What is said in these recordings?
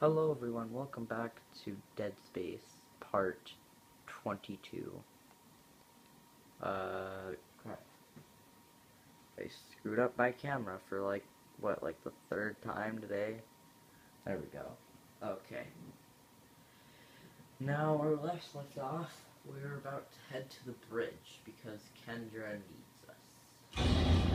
Hello everyone, welcome back to Dead Space Part 22. Uh, crap. I screwed up my camera for like, what, like the third time today? There we go. Okay. Now, we last left off, we're about to head to the bridge because Kendra needs us.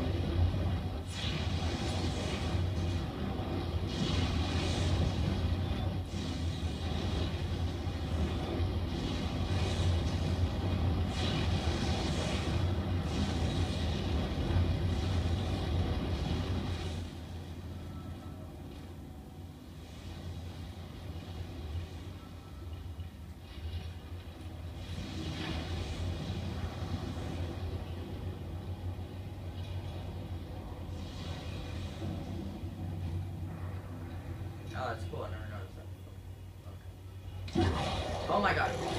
Oh, that's cool. I never noticed that. Okay. Oh my god.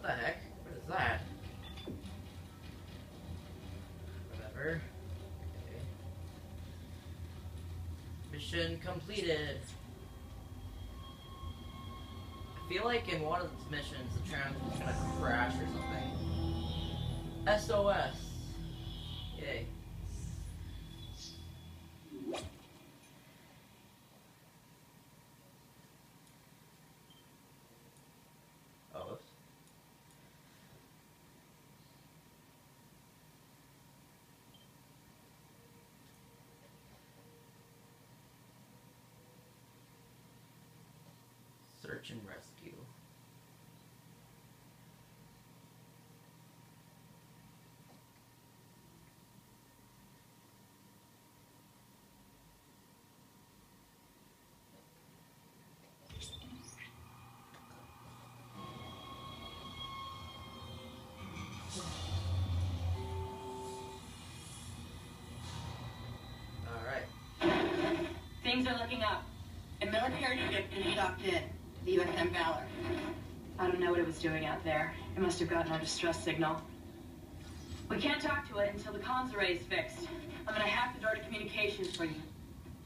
What the heck? What is that? Whatever. Okay. Mission completed. I feel like in one of these missions the tram is gonna crash or something. SOS. Yay. Oh, whoops. Search and rescue. Alright. Things are looking up. A military ship is docked in, the USM Valor. I don't know what it was doing out there. It must have gotten our distress signal. We can't talk to it until the comms array is fixed. I'm gonna hack the door to communications for you.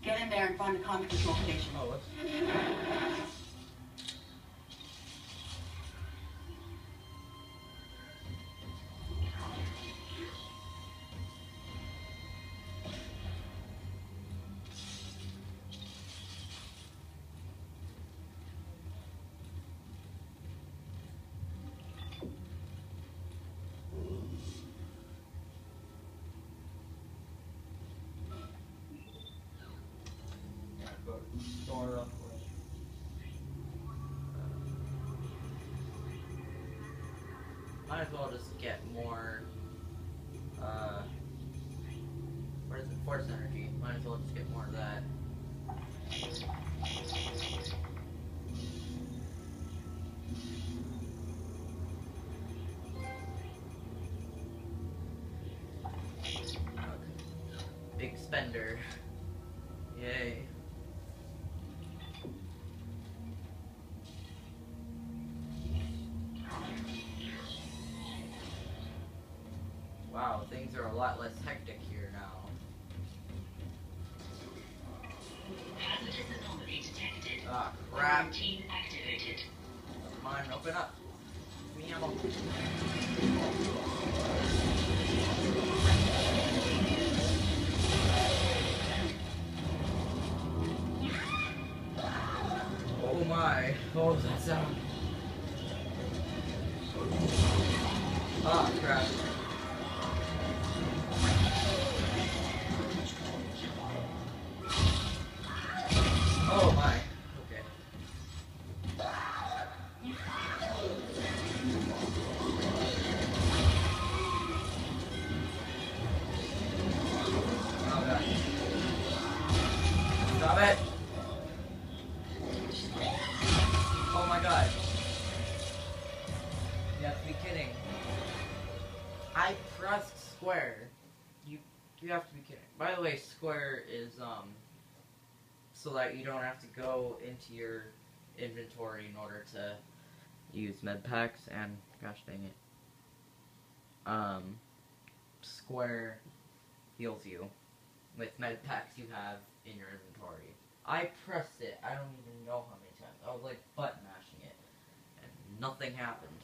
Get in there and find the comm control station. Oh, Might as well just get more. Uh, what is it? Force energy. Might as well just get more of that. Big spender. Yay. On, open up. Give me ammo. Oh my. Was that sound? You you have to be kidding. By the way, square is um so that you don't have to go into your inventory in order to use med packs and gosh dang it. Um square heals you with med packs you have in your inventory. I pressed it, I don't even know how many times. I was like button mashing it and nothing happened.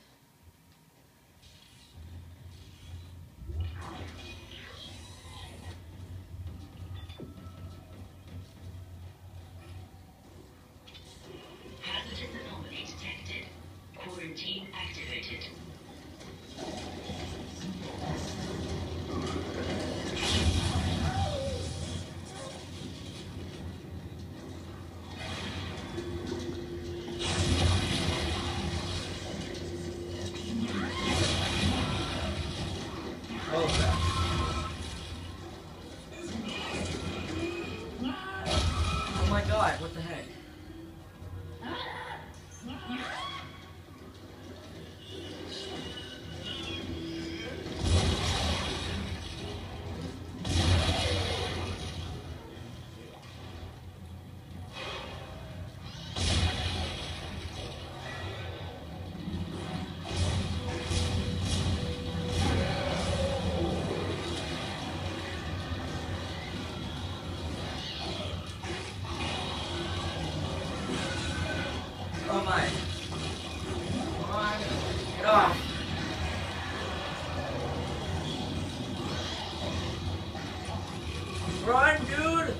Run, dude!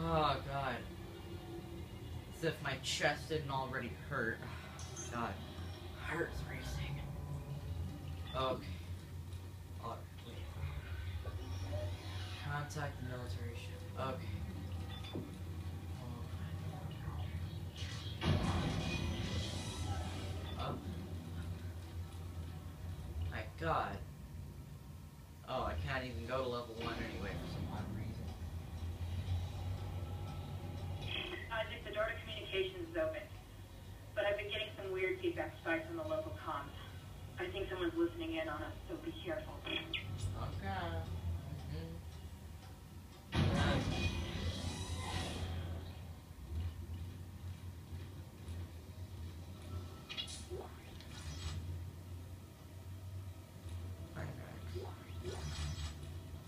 Oh god. As if my chest didn't already hurt. Oh, god. Heart's racing. Okay. Alright. Contact the military ship. Okay. Oh. My god. Oh, I can't even go to level 1 anyway for some odd reason. Uh, Isaac, the door to communications is open. But I've been getting some weird feedback spikes on the local. I think someone's listening in on us, so be careful. Okay.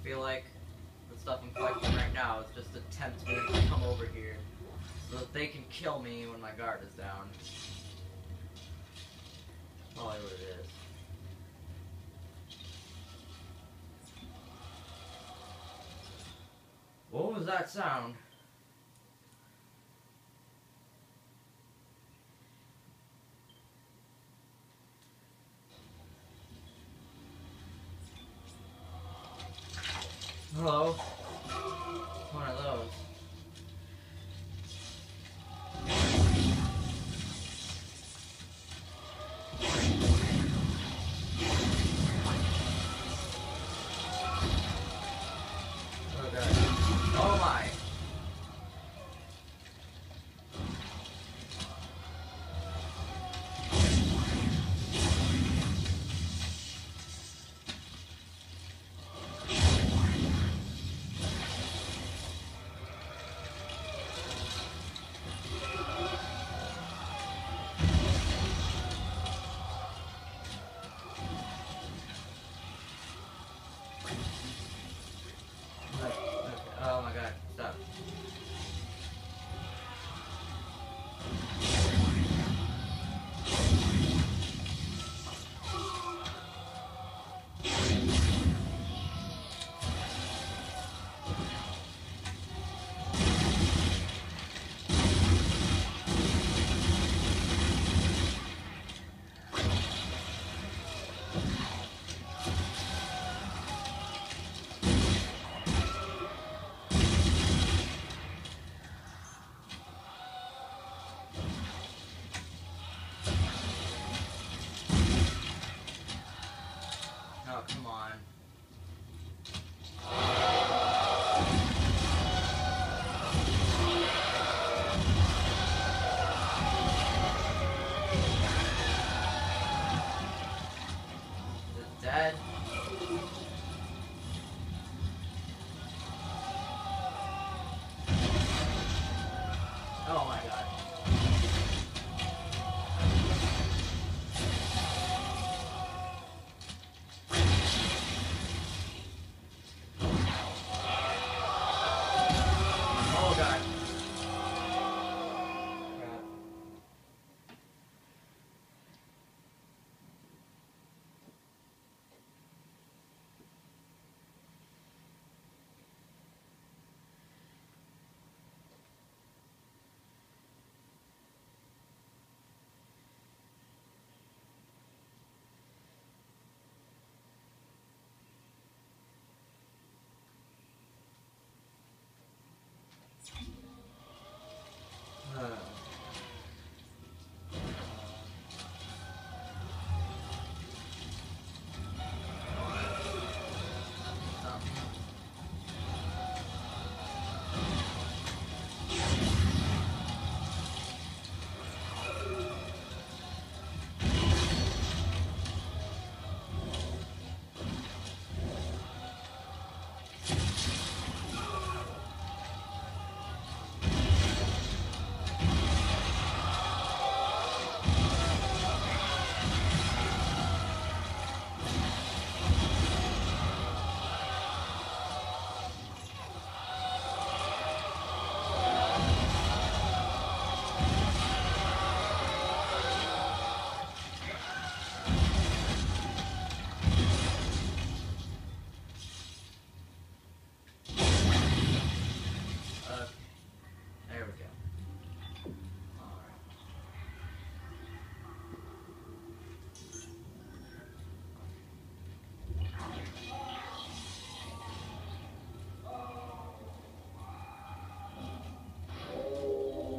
Feel like the stuff I'm collecting right now is just attempt me to come over here so that they can kill me when my guard is down. Probably what it is. What was that sound? Hello? One of those.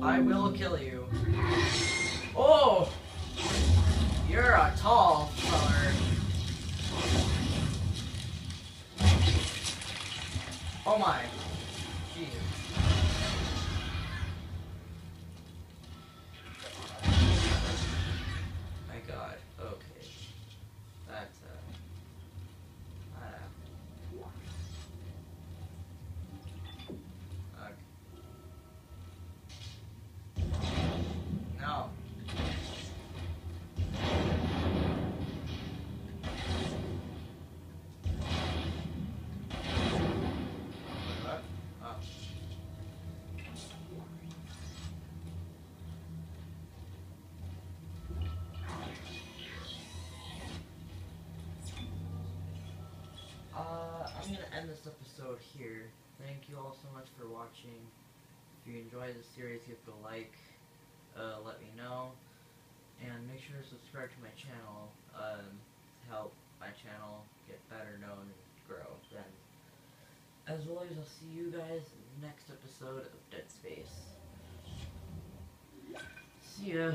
I will kill you. Oh! You're a tall feller. Oh my. Uh, I'm gonna end this episode here. Thank you all so much for watching. If you enjoyed the series, give it a like. Uh, let me know. And make sure to subscribe to my channel um, to help my channel get better known and grow. Then, as always, I'll see you guys in the next episode of Dead Space. See ya.